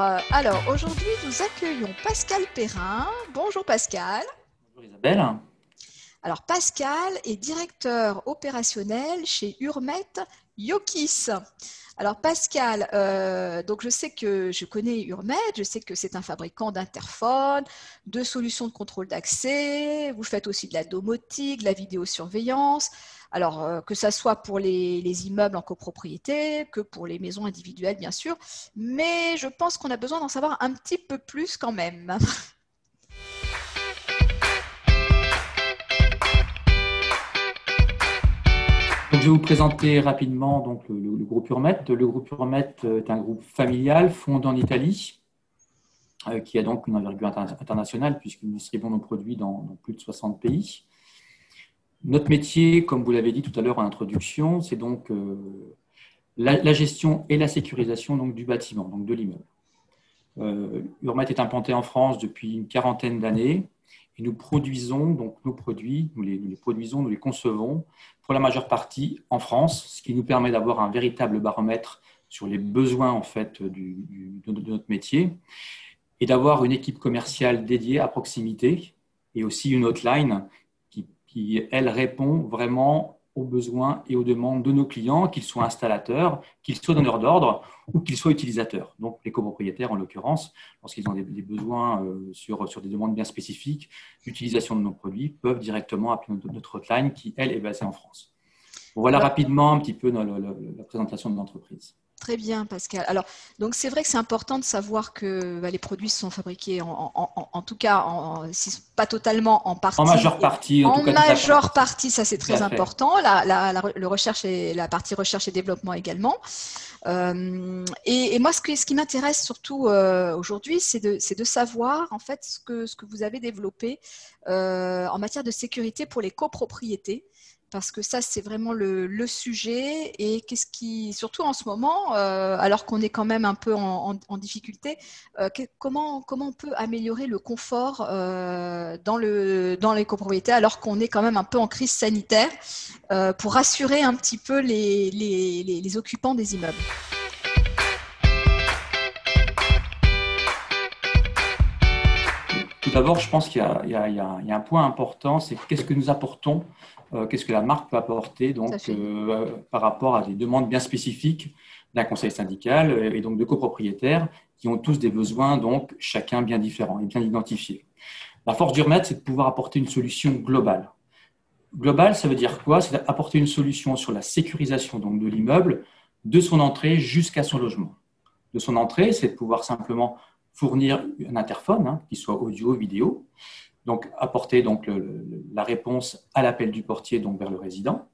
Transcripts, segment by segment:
euh, alors aujourd'hui, nous accueillons Pascal Perrin. Bonjour Pascal. Bonjour Isabelle. Alors Pascal est directeur opérationnel chez Urmet Yokis. Alors Pascal, euh, donc je sais que je connais Urmet, je sais que c'est un fabricant d'interphones, de solutions de contrôle d'accès. Vous faites aussi de la domotique, de la vidéosurveillance. Alors euh, que ça soit pour les, les, immeubles en copropriété, que pour les maisons individuelles bien sûr. Mais je pense qu'on a besoin d'en savoir un petit peu plus quand même. Je vais vous présenter rapidement donc, le, groupe Urmet. Le groupe Urmet est un groupe familial fondé en Italie, euh, qui a donc une envergure internationale puisque nous distribuons nos produits dans, dans, plus de 60 pays. Notre métier, comme vous l'avez dit tout à l'heure en introduction, c'est donc euh, la, gestion et la sécurisation donc, du bâtiment, donc de l'immeuble. Euh, Urmet est implanté en France depuis une quarantaine d'années et nous produisons donc nos produits, nous les, produisons, nous les concevons pour la majeure partie en France, ce qui nous permet d'avoir un véritable baromètre sur les besoins en fait de, notre métier et d'avoir une équipe commerciale dédiée à proximité et aussi une hotline qui, elle répond vraiment aux besoins et aux demandes de nos clients, qu'ils soient installateurs, qu'ils soient donneurs d'ordre ou qu'ils soient utilisateurs. Donc les copropriétaires, en l'occurrence, lorsqu'ils ont des, des besoins euh, sur, sur des demandes bien spécifiques d'utilisation de nos produits, peuvent directement appeler notre, hotline qui, elle, est basée en France. Voilà rapidement un petit peu la, la présentation de l'entreprise. Très bien, Pascal. Alors, donc c'est vrai que c'est important de savoir que bah, les produits sont fabriqués en, en, en, en tout cas, si pas totalement en partie. En majeure partie. En, cas, majeure partie, ça c'est très important. La, la, la, le recherche et la partie recherche et développement également. Euh, et, et, moi, ce, que, ce qui m'intéresse surtout euh, aujourd'hui, c'est de, de, savoir en fait ce que, ce que vous avez développé euh, en matière de sécurité pour les copropriétés parce que ça, c'est vraiment le, sujet. Et qu'est-ce qui, surtout en ce moment, euh, alors qu'on est quand même un peu en, difficulté, euh, comment, comment on peut améliorer le confort euh, dans, le, dans les copropriétés alors qu'on est quand même un peu en crise sanitaire pour rassurer un petit peu les, les occupants des immeubles? Tout d'abord, je pense qu'il y, y, y, y, a un point important, c'est qu'est-ce que nous apportons euh, qu'est-ce que la marque peut apporter donc, euh, par rapport à des demandes bien spécifiques d'un conseil syndical euh, et donc de copropriétaires qui ont tous des besoins, donc chacun bien différents et bien identifiés. La force d'Urmet, c'est de pouvoir apporter une solution globale. Globale, ça veut dire quoi? C'est apporter une solution sur la sécurisation donc, de l'immeuble, de son entrée jusqu'à son logement. De son entrée, c'est de pouvoir simplement fournir un interphone, hein, qui soit audio, vidéo, donc apporter donc la réponse à l'appel du portier donc vers le résident.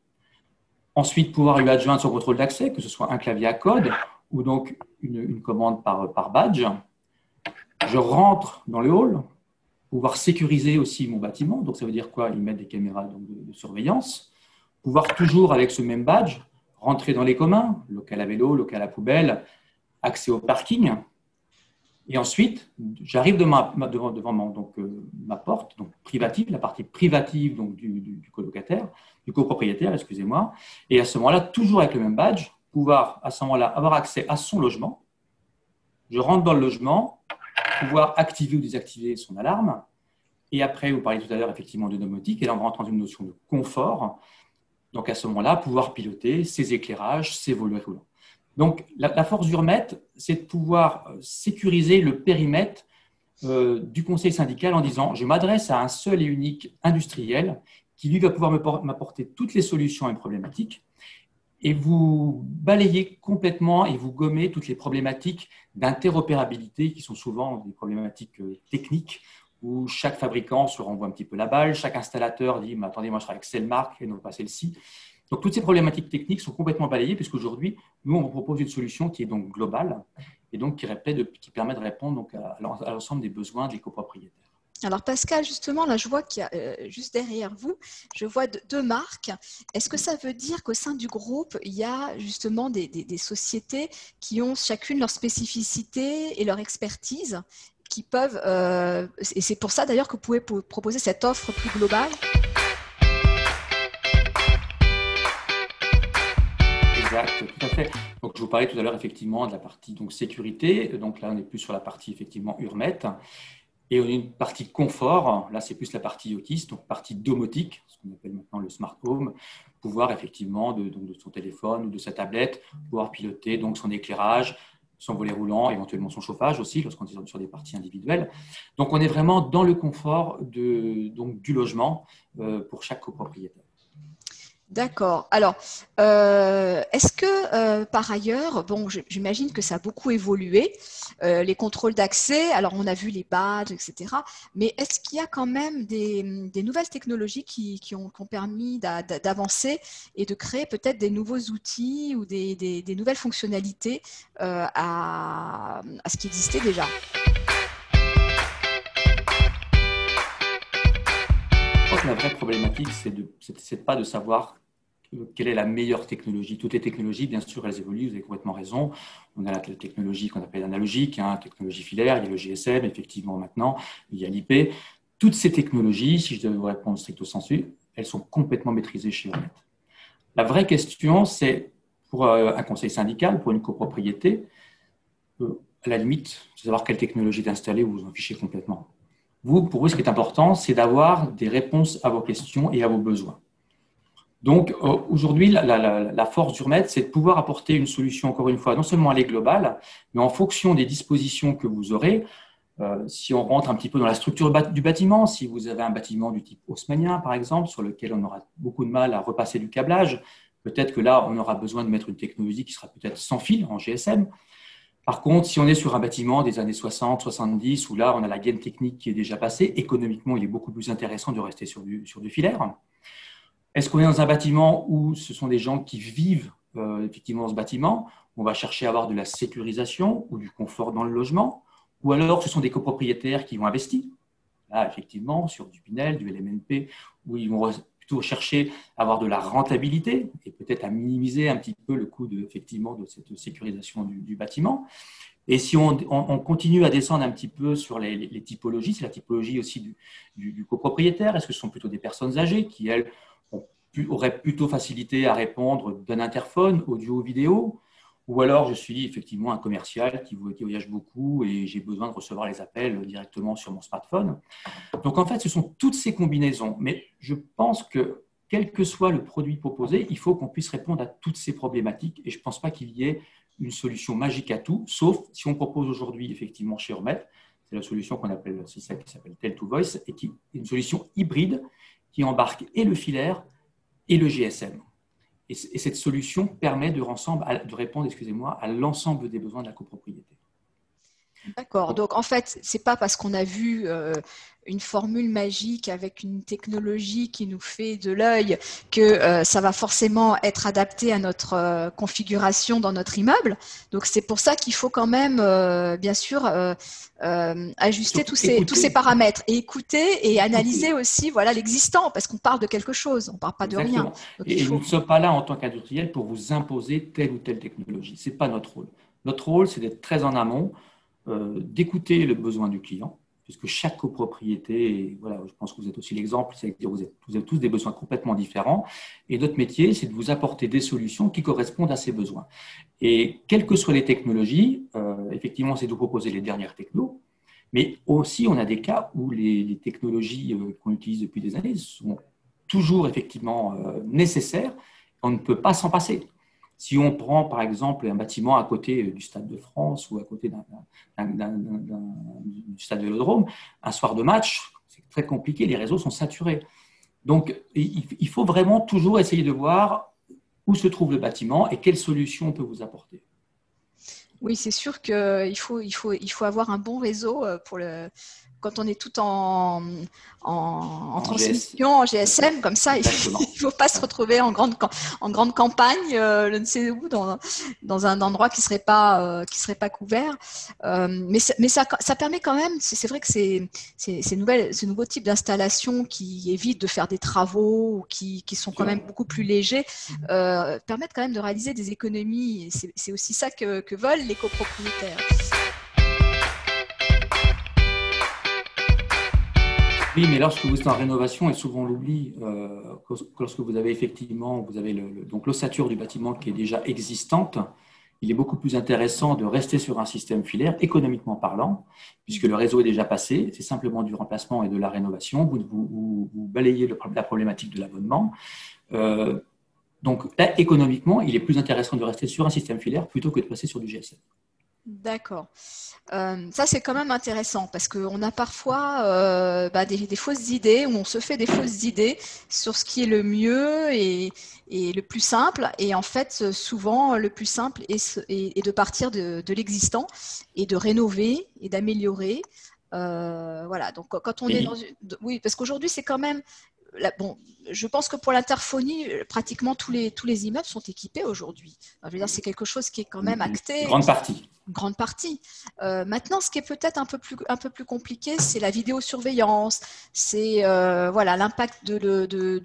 Ensuite, pouvoir lui adjoindre son contrôle d'accès, que ce soit un clavier à code ou donc une, commande par, badge. Je rentre dans le hall, pouvoir sécuriser aussi mon bâtiment. Donc ça veut dire quoi? Il met des caméras donc, de, de, surveillance. Pouvoir toujours avec ce même badge rentrer dans les communs, local à vélo, local à poubelle, accès au parking, et ensuite, j'arrive devant, euh, ma porte, donc privative, la partie privative donc, du, du, du colocataire, du copropriétaire, excusez-moi. Et à ce moment-là, toujours avec le même badge, pouvoir à ce moment-là avoir accès à son logement. Je rentre dans le logement, pouvoir activer ou désactiver son alarme. Et après, vous parliez tout à l'heure effectivement de domotique, et là on rentre dans une notion de confort. Donc à ce moment-là, pouvoir piloter ses éclairages, ses volets roulants. Donc, la, force d'Urmet, c'est de pouvoir euh, sécuriser le périmètre euh, du conseil syndical en disant je m'adresse à un seul et unique industriel qui, lui, va pouvoir m'apporter toutes les solutions et problématiques et vous balayez complètement et vous gommez toutes les problématiques d'interopérabilité qui sont souvent des problématiques euh, techniques où chaque fabricant se renvoie un petit peu la balle, chaque installateur dit mais attendez, moi je travaille avec cette marque et non pas celle-ci. Donc, toutes ces problématiques techniques sont complètement balayées puisqu'aujourd'hui, nous, on vous propose une solution qui est donc globale et donc qui, permet de répondre donc à, l'ensemble des besoins des copropriétaires. Alors Pascal, justement, là, je vois qu'il y a euh, juste derrière vous, je vois deux marques. Est-ce que ça veut dire qu'au sein du groupe, il y a justement des, sociétés qui ont chacune leur spécificité et leur expertise qui peuvent, euh, et c'est pour ça d'ailleurs que vous pouvez proposer cette offre plus globale? Donc, je vous parlais tout à l'heure effectivement de la partie donc, sécurité. Donc là, on est plus sur la partie effectivement Hurmet. Et on a une partie confort. Là, c'est plus la partie autiste, donc partie domotique, ce qu'on appelle maintenant le smart home. Pouvoir effectivement de, de son téléphone ou de sa tablette, pouvoir piloter donc son éclairage, son volet roulant, éventuellement son chauffage aussi, lorsqu'on est sur des parties individuelles. Donc, on est vraiment dans le confort de, donc, du logement euh, pour chaque copropriétaire. D'accord. Alors, euh, est-ce que euh, par ailleurs, bon, j'imagine que ça a beaucoup évolué, les contrôles d'accès, alors on a vu les badges, etc. Mais est-ce qu'il y a quand même des, nouvelles technologies qui, ont, permis d'avancer et de créer peut-être des nouveaux outils ou des, nouvelles fonctionnalités à, ce qui existait déjà? La vraie problématique, c'est de, pas de savoir quelle est la meilleure technologie. Toutes les technologies, bien sûr, elles évoluent, vous avez complètement raison. On a la technologie qu'on appelle analogique, hein, technologie filaire, il y a le GSM, effectivement, maintenant, il y a l'IP. Toutes ces technologies, si je devais vous répondre stricto sensu, elles sont complètement maîtrisées chez Onet. La vraie question, c'est pour euh, un conseil syndical, pour une copropriété, euh, à la limite, de savoir quelle technologie d'installer, vous vous en fichez complètement. Vous, pour vous, ce qui est important, c'est d'avoir des réponses à vos questions et à vos besoins. Donc euh, aujourd'hui, la, force d'Urmet, c'est de pouvoir apporter une solution, encore une fois, non seulement à globale, mais en fonction des dispositions que vous aurez. Euh, si on rentre un petit peu dans la structure du bâtiment, si vous avez un bâtiment du type haussmannien, par exemple, sur lequel on aura beaucoup de mal à repasser du câblage, peut-être que là, on aura besoin de mettre une technologie qui sera peut-être sans fil, en GSM. Par contre, si on est sur un bâtiment des années 60, 70, où là, on a la gaine technique qui est déjà passée, économiquement, il est beaucoup plus intéressant de rester sur du, sur du filaire. Est-ce qu'on est dans un bâtiment où ce sont des gens qui vivent euh, effectivement dans ce bâtiment? On va chercher à avoir de la sécurisation ou du confort dans le logement? Ou alors ce sont des copropriétaires qui vont investir, là effectivement sur du Pinel, du LMNP, où ils vont plutôt chercher à avoir de la rentabilité et peut-être à minimiser un petit peu le coût de, effectivement, de cette sécurisation du, bâtiment. Et si on, continue à descendre un petit peu sur les, typologies, c'est la typologie aussi du, du copropriétaire. Est-ce que ce sont plutôt des personnes âgées qui, elles, aurait plutôt facilité à répondre d'un interphone, audio, vidéo, ou alors je suis effectivement un commercial qui, voyage beaucoup et j'ai besoin de recevoir les appels directement sur mon smartphone. Donc en fait, ce sont toutes ces combinaisons. Mais je pense que quel que soit le produit proposé, il faut qu'on puisse répondre à toutes ces problématiques et je ne pense pas qu'il y ait une solution magique à tout, sauf si on propose aujourd'hui effectivement chez Hormet, c'est la solution qu'on appelle, c'est celle qui s'appelle Tel to Voice et qui est une solution hybride qui embarque et le filaire et le GSM. Et, cette solution permet de, répondre à l'ensemble des besoins de la copropriété. D'accord. Donc en fait, c'est pas parce qu'on a vu euh, une formule magique avec une technologie qui nous fait de l'œil que euh, ça va forcément être adapté à notre euh, configuration dans notre immeuble. Donc c'est pour ça qu'il faut quand même, bien sûr, ajuster tous ces, tous ces paramètres et écouter et analyser aussi voilà l'existant parce qu'on parle de quelque chose, on ne parle pas de rien. et nous ne sommes pas là en tant qu'industriel pour vous imposer telle ou telle technologie. C'est pas notre rôle. Notre rôle, c'est d'être très en amont d'écouter le besoin du client, puisque chaque copropriété, voilà, je pense que vous êtes aussi l'exemple, vous avez tous des besoins complètement différents. Et notre métier, c'est de vous apporter des solutions qui correspondent à ces besoins. Et quelles que soient les technologies, euh, effectivement, c'est de vous proposer les dernières technos, mais aussi on a des cas où les, technologies euh, qu'on utilise depuis des années sont toujours effectivement nécessaires. On ne peut pas s'en passer. Si on prend par exemple un bâtiment à côté du Stade de France ou à côté du Stade Vélodrome, un soir de match, c'est très compliqué, les réseaux sont saturés. Donc il faut vraiment toujours essayer de voir où se trouve le bâtiment et quelles solutions on peut vous apporter. Oui, c'est sûr qu'il faut, il faut, il faut avoir un bon réseau euh, pour le, quand on est tout en, en, transmission, en GSM, comme ça, il ne faut pas se retrouver en grande, en grande campagne, euh, je ne sais où, dans, dans un endroit qui ne serait, pas, euh, qui serait pas couvert. Euh, mais mais ça, ça, permet quand même, c'est vrai que ces, ces, ces, nouvelles, ce nouveau type d'installation qui évite de faire des travaux ou qui, qui sont quand même beaucoup plus légers, permettent quand même de réaliser des économies. C'est aussi ça que, que veulent les copropriétaires. Oui, mais lorsque vous êtes en rénovation, et souvent on l'oublie, euh, lorsque vous avez effectivement vous avez donc l'ossature du bâtiment qui est déjà existante, il est beaucoup plus intéressant de rester sur un système filaire, économiquement parlant, puisque le réseau est déjà passé, c'est simplement du remplacement et de la rénovation, vous, vous, balayez la problématique de l'abonnement. Euh, donc économiquement, il est plus intéressant de rester sur un système filaire plutôt que de passer sur du GSM. D'accord. Euh, ça, c'est quand même intéressant parce qu'on a parfois euh, bah, des, fausses idées, ou on se fait des fausses idées sur ce qui est le mieux et, le plus simple. Et en fait, souvent, le plus simple est, de partir de, l'existant et de rénover et d'améliorer. Euh, voilà, donc quand on est dans Oui, parce qu'aujourd'hui, c'est quand même bon, je pense que pour l'interphonie, pratiquement tous les, tous les immeubles sont équipés aujourd'hui. je veux dire, c'est quelque chose qui est quand même acté. Une grande partie. Une grande partie. Euh, maintenant, ce qui est peut-être un peu plus, un peu plus compliqué, c'est la vidéosurveillance, c'est euh, voilà l'impact de, de, de,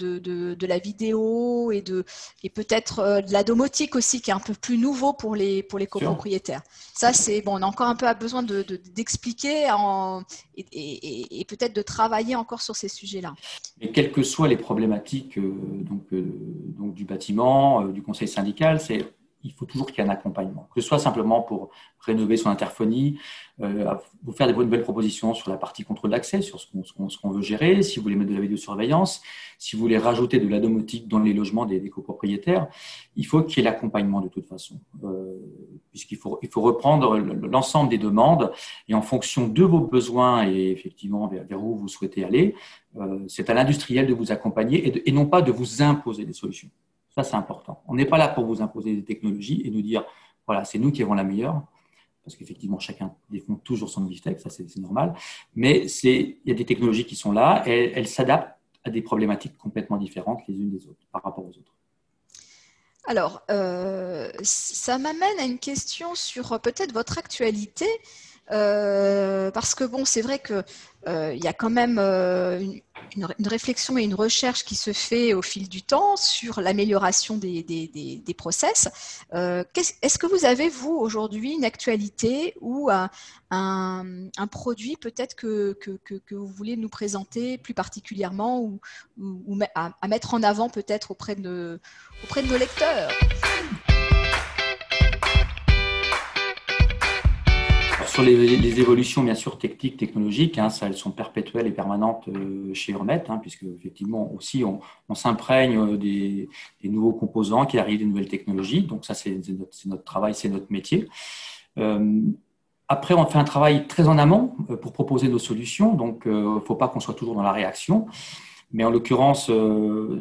de, la vidéo et, de, et peut-être euh, de la domotique aussi, qui est un peu plus nouveau pour les, pour les copropriétaires. Ça, c'est bon, on a encore un peu besoin d'expliquer et, et, et peut-être de travailler encore sur ces sujets-là. Mais quels que soient les problématiques donc, donc du bâtiment, du conseil syndical, c'est il faut toujours qu'il y ait un accompagnement, que ce soit simplement pour rénover son interphonie, euh, vous faire des nouvelles propositions sur la partie contrôle d'accès, sur ce qu'on veut gérer, si vous voulez mettre de la vidéosurveillance, si vous voulez rajouter de la domotique dans les logements des, copropriétaires, il faut qu'il y ait l'accompagnement de toute façon, euh, puisqu'il faut, il faut reprendre l'ensemble des demandes et en fonction de vos besoins et effectivement vers, où vous souhaitez aller, euh, c'est à l'industriel de vous accompagner et non pas de vous imposer des solutions. C'est important. On n'est pas là pour vous imposer des technologies et nous dire, voilà, c'est nous qui avons la meilleure, parce qu'effectivement, chacun défend toujours son beefsteak, ça c'est normal. Mais il y a des technologies qui sont là, et elles s'adaptent à des problématiques complètement différentes les unes des autres, par rapport aux autres. Alors, euh, ça m'amène à une question sur euh, peut-être votre actualité. Euh, parce que bon, c'est vrai qu'il euh, y a quand même euh, une, réflexion et une recherche qui se fait au fil du temps sur l'amélioration des, des, process. Est-ce que vous avez, vous, aujourd'hui, une actualité ou un, un, produit peut-être que, que, vous voulez nous présenter plus particulièrement ou, ou, à, à, mettre en avant peut-être auprès de, auprès de nos lecteurs? Les, évolutions, bien sûr, techniques, technologiques, hein, elles sont perpétuelles et permanentes euh, chez Hermet, hein, puisque effectivement aussi on, s'imprègne euh, des, nouveaux composants qui arrivent, des nouvelles technologies. Donc ça, c'est notre, travail, c'est notre métier. Euh, après, on fait un travail très en amont pour proposer nos solutions. Donc, il ne faut pas qu'on soit toujours dans la réaction. Mais en l'occurrence,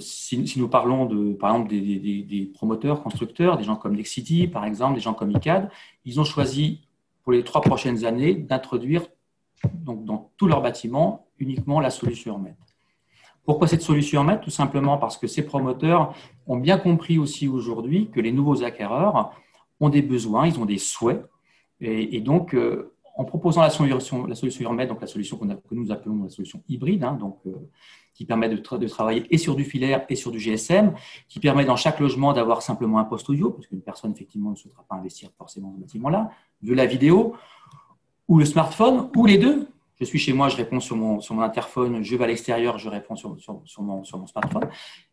si, nous parlons de, par exemple des, des, promoteurs, constructeurs, des gens comme Lexity, par exemple, des gens comme ICAD, ils ont choisi pour les trois prochaines années d'introduire donc, dans tous leurs bâtiments uniquement la solution Hermet. Pourquoi cette solution Hermet Tout simplement parce que ces promoteurs ont bien compris aussi aujourd'hui que les nouveaux acquéreurs ont des besoins, ils ont des souhaits. Et, donc, euh, en proposant la solution, la solution Hermet, donc la solution que nous appelons la solution hybride, hein, donc, euh, qui permet de, travailler et sur du filaire et sur du GSM, qui permet dans chaque logement d'avoir simplement un poste audio, parce qu'une personne effectivement ne souhaitera pas investir forcément dans ce bâtiment-là, de la vidéo, ou le smartphone, ou les deux. Je suis chez moi, je réponds sur mon, interphone, je vais à l'extérieur, je réponds sur, mon, smartphone.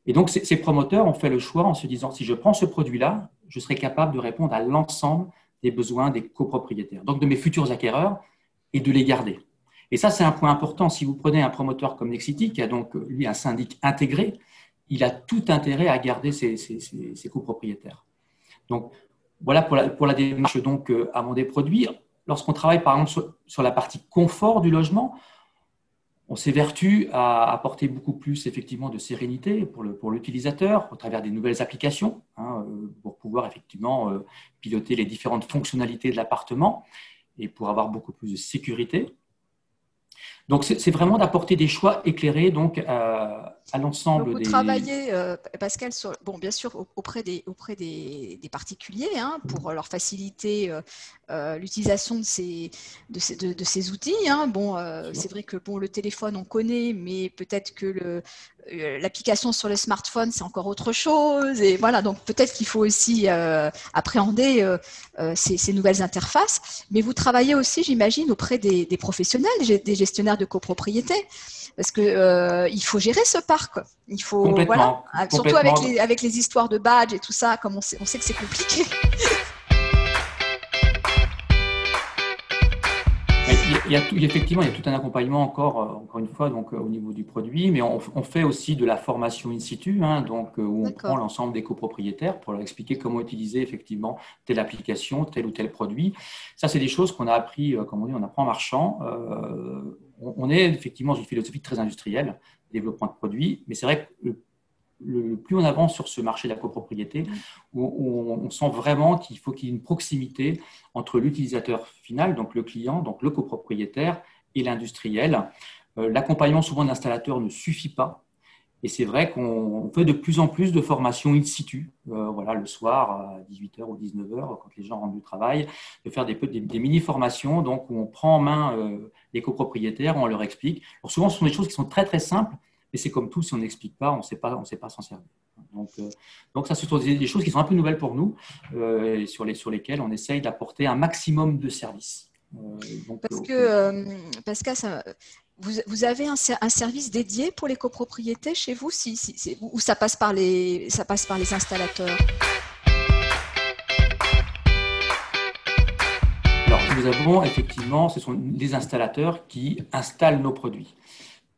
Et donc, ces promoteurs ont fait le choix en se disant, si je prends ce produit-là, je serai capable de répondre à l'ensemble des besoins des copropriétaires, donc de mes futurs acquéreurs, et de les garder. Et ça, c'est un point important. Si vous prenez un promoteur comme Nexity, qui a donc, lui, un syndic intégré, il a tout intérêt à garder ses, copropriétaires. Donc, voilà pour la, démarche donc, euh, des produits. Lorsqu'on travaille, par exemple, sur, la partie confort du logement, on s'évertue à apporter beaucoup plus effectivement de sérénité pour l'utilisateur au travers des nouvelles applications hein, euh, pour pouvoir effectivement euh, piloter les différentes fonctionnalités de l'appartement et pour avoir beaucoup plus de sécurité. Donc, c'est vraiment d'apporter des choix éclairés donc, à, l'ensemble des... Vous travaillez, euh, Pascal, sur, bon, bien sûr, auprès des, auprès des, particuliers, hein, pour leur faciliter euh, euh, l'utilisation de ces, de, ces, de, ces outils. Hein. Bon, c'est vrai que bon, le téléphone, on connaît, mais peut-être que l'application sur le smartphone, c'est encore autre chose. Et voilà, donc peut-être qu'il faut aussi appréhender ces, ces, nouvelles interfaces. Mais vous travaillez aussi, j'imagine, auprès des, des professionnels, des gestionnaires de copropriété parce que euh, il faut gérer ce parc. Il faut, voilà, surtout avec les, histoires de badge et tout ça, comme on sait, que c'est compliqué. Il y a tout, effectivement, il y a tout un accompagnement encore, euh, encore une fois, donc euh, au niveau du produit, mais on, fait aussi de la formation in situ, hein, donc euh, où on prend l'ensemble des copropriétaires pour leur expliquer comment utiliser effectivement telle application, tel ou tel produit. Ça, c'est des choses qu'on a appris, comme on dit, on apprend en marchant. On est effectivement dans une philosophie très industrielle, développement de produits, mais c'est vrai que le, plus on avance sur ce marché de la copropriété, mm. où, on, sent vraiment qu'il faut qu'il y ait une proximité entre l'utilisateur final, donc le client, donc le copropriétaire, et l'industriel. Euh, l'accompagnement souvent d'installateurs ne suffit pas. Et c'est vrai qu'on fait de plus en plus de formations in situ, euh, voilà, le soir à 18h ou 19h, quand les gens rentrent du travail, de faire des, mini-formations, donc où on prend en main euh, les copropriétaires, on leur explique. Alors souvent, ce sont des choses qui sont très très simples, et c'est comme tout, si on n'explique pas, on ne sait pas, s'en servir. Donc, euh, donc ça, ce sont des, choses qui sont un peu nouvelles pour nous sur, les, sur lesquelles on essaye d'apporter un maximum de services. Euh, parce que, Pascal, ça, vous, vous, avez un, un, service dédié pour les copropriétés chez vous si, si, ou ça passe, par les, ça passe par les installateurs? Alors, nous avons effectivement, ce sont des installateurs qui installent nos produits.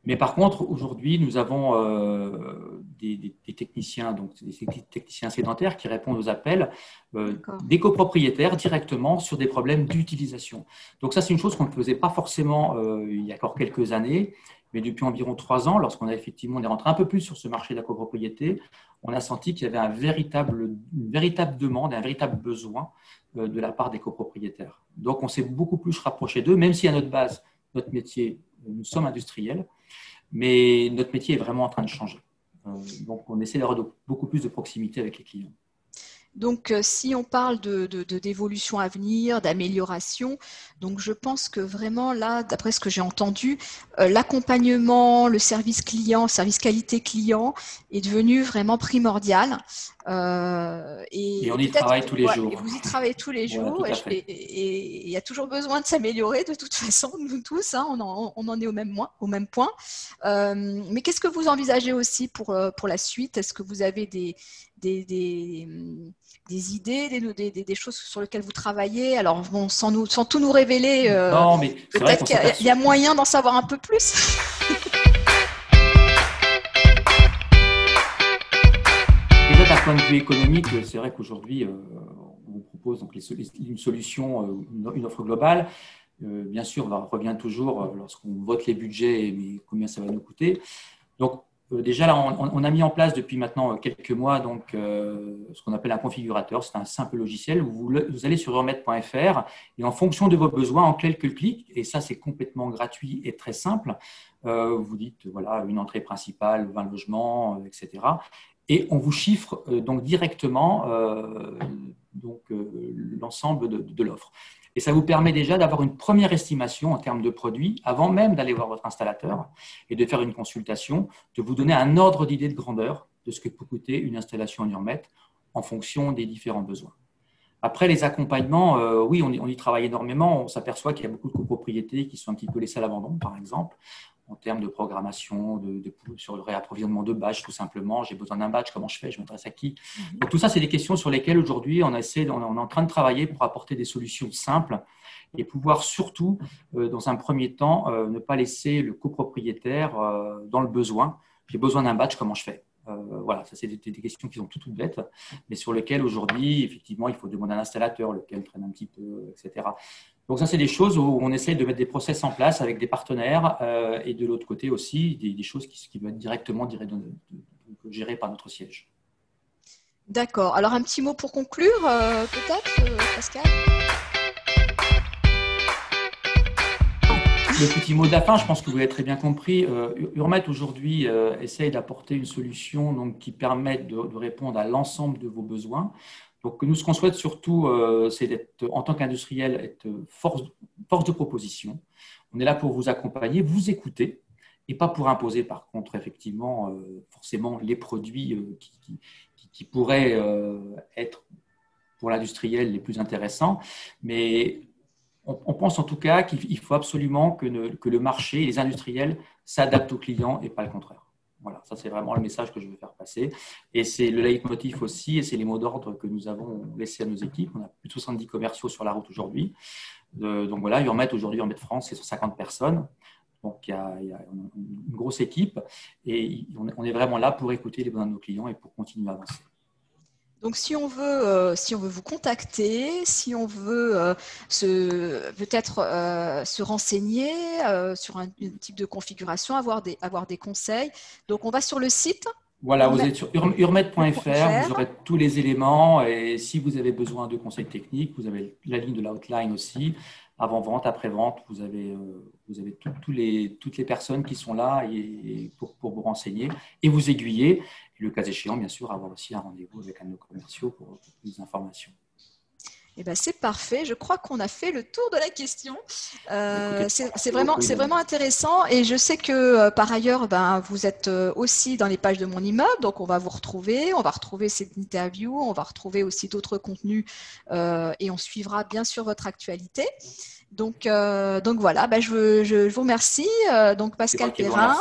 Mais par contre, aujourd'hui, nous avons euh, des, techniciens, donc des techniciens sédentaires qui répondent aux appels euh, des copropriétaires directement sur des problèmes d'utilisation. Donc ça, c'est une chose qu'on ne faisait pas forcément euh, il y a encore quelques années, mais depuis environ trois ans, lorsqu'on a effectivement, on est rentré un peu plus sur ce marché de la copropriété, on a senti qu'il y avait un véritable, une véritable demande, un véritable besoin de la part des copropriétaires. Donc on s'est beaucoup plus rapproché d'eux, même si à notre base, notre métier, nous sommes industriels, mais notre métier est vraiment en train de changer. Euh, donc, on essaie d'avoir beaucoup plus de proximité avec les clients. Donc, euh, si on parle de, d'évolution à venir, d'amélioration, donc je pense que vraiment là, d'après ce que j'ai entendu, euh, l'accompagnement, le service client, service qualité client est devenu vraiment primordial. Euh, et, on y travaille tous les jours. vous y travaillez tous les jours et il y a toujours besoin de s'améliorer de toute façon, nous tous, hein, on, en, est au même, au même point. mais qu'est-ce que vous envisagez aussi pour, pour la suite? Est-ce que vous avez des, des, des, idées, des, des, choses sur lesquelles vous travaillez Alors, bon, sans, nous, sans tout nous révéler, euh, peut-être qu'il y, a moyen d'en savoir un peu plus. Déjà, d'un point de vue économique, c'est vrai qu'aujourd'hui, euh, on vous propose donc, une solution, euh, une offre globale. bien sûr, on revient toujours lorsqu'on vote les budgets, mais combien ça va nous coûter. Donc, euh, déjà, là, on, a mis en place depuis maintenant quelques mois donc, euh, ce qu'on appelle un configurateur. C'est un simple logiciel où vous, allez sur remettre.fr et en fonction de vos besoins, en quelques clics, et ça c'est complètement gratuit et très simple, euh, vous dites voilà une entrée principale, 20 logements, etc. Et on vous chiffre donc directement l'ensemble de l'offre. Et ça vous permet déjà d'avoir une première estimation en termes de produits avant même d'aller voir votre installateur et de faire une consultation, de vous donner un ordre d'idée de grandeur de ce que peut coûter une installation en URMET en fonction des différents besoins. Après, les accompagnements, euh, oui, on y, travaille énormément. On s'aperçoit qu'il y a beaucoup de copropriétés qui sont un petit peu laissées à l'abandon, par exemple en termes de programmation, de, sur le réapprovisionnement de badges, tout simplement. J'ai besoin d'un badge, comment je fais, je m'adresse à qui mhm. Donc, Tout ça, c'est des questions sur lesquelles aujourd'hui on, essaie, on est en train de travailler pour apporter des solutions simples et pouvoir surtout, euh, dans un premier temps, euh, ne pas laisser le copropriétaire euh, dans le besoin. J'ai besoin d'un badge, comment je fais? Voilà, ça c'est des, questions qui sont toutes, toutes bêtes, mais sur lesquelles aujourd'hui, effectivement, il faut demander à un installateur, lequel traîne un petit peu, etc. Donc ça, c'est des choses où on essaye de mettre des process en place avec des partenaires euh, et de l'autre côté aussi, des, choses qui, qui, vont être directement gérées par notre siège. D'accord. Alors un petit mot pour conclure, euh, peut-être, euh, Pascal? Le petit mot de la fin, je pense que vous l'avez très bien compris. Urmet aujourd'hui essaye d'apporter une solution donc, qui permette de répondre à l'ensemble de vos besoins. Donc, nous, ce qu'on souhaite surtout, euh, c'est d'être, en tant qu'industriel, être force, de proposition. On est là pour vous accompagner, vous écouter, et pas pour imposer, par contre, effectivement, euh, forcément, les produits euh, qui, pourraient être pour l'industriel les plus intéressants. Mais on, pense en tout cas qu'il faut absolument que, que le marché les industriels s'adaptent aux clients et pas le contraire. Voilà, ça c'est vraiment le message que je veux faire passer. Et c'est le leitmotiv aussi, et c'est les mots d'ordre que nous avons laissés à nos équipes. On a plus de 70 commerciaux sur la route aujourd'hui. donc voilà, Urmet aujourd'hui, Urmet France, c'est 150 personnes. Donc il y, a, une grosse équipe et on est vraiment là pour écouter les besoins de nos clients et pour continuer à avancer. Donc, si on veut, euh, si on veut vous contacter, si on veut euh, peut-être euh, se renseigner sur un, type de configuration, avoir des, avoir des conseils, donc on va sur le site. Voilà, vous êtes sur urmet.fr, vous aurez tous les éléments et si vous avez besoin de conseils techniques, vous avez la ligne de l'outline aussi, avant-vente, après-vente, vous avez, vous avez les, toutes les personnes qui sont là et, pour, pour, vous renseigner et vous aiguiller le cas échéant, bien sûr, avoir aussi un rendez-vous avec un de nos commerciaux pour, plus d'informations. Eh ben, c'est parfait. Je crois qu'on a fait le tour de la question. Euh, c'est vraiment, vraiment intéressant. Et je sais que euh, par ailleurs, ben, vous êtes euh, aussi dans les pages de mon immeuble. Donc, on va vous retrouver. On va retrouver cette interview. On va retrouver aussi d'autres contenus. et on suivra bien sûr votre actualité. Donc, euh, donc voilà, bah, je, je, vous remercie, euh, donc Pascal Perrin,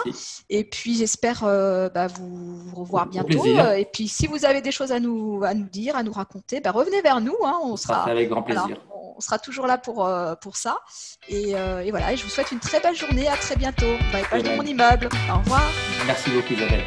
et puis j'espère euh, bah, vous, revoir bientôt. Et puis si vous avez des choses à nous, à nous dire, à nous raconter, bah, revenez vers nous. Hein, on sera avec grand plaisir. on sera toujours là pour, pour ça. Et, et, voilà, et je vous souhaite une très belle journée. À très bientôt dans les pages de mon immeuble. Au revoir. Merci beaucoup Isabelle.